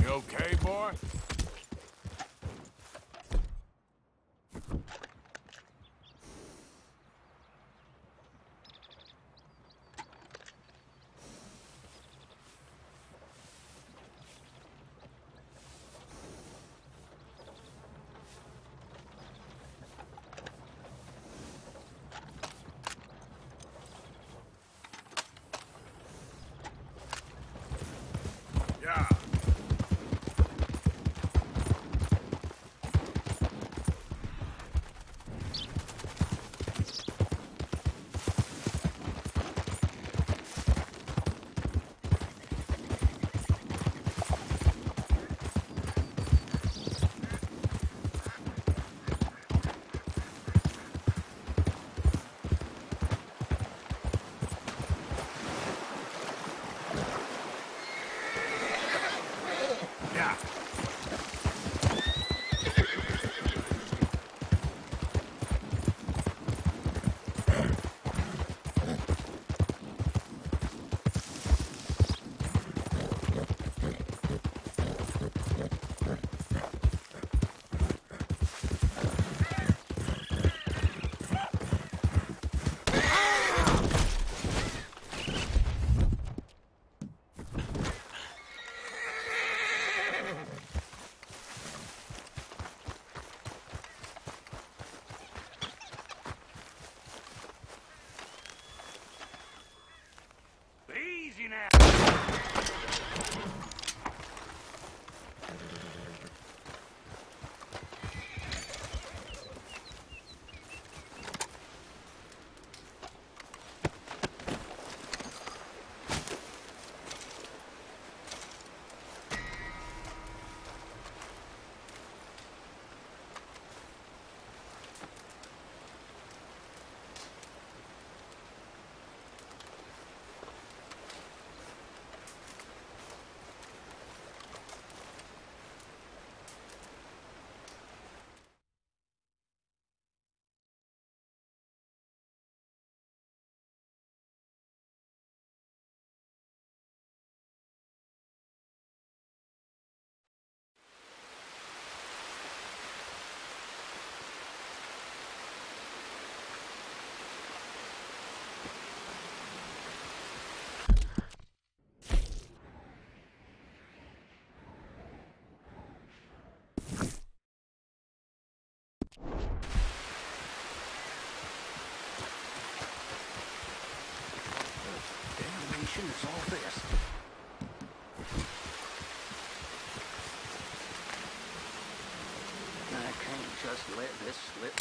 You okay, boy? Yeah. Yeah. Is all this. I can't just let this slip.